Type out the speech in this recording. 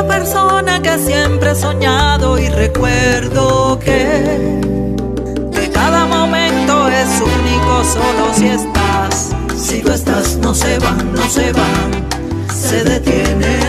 esa persona que siempre he soñado y recuerdo que, que cada momento es único solo si estás. Si tú estás, no se van, no se van. Se detiene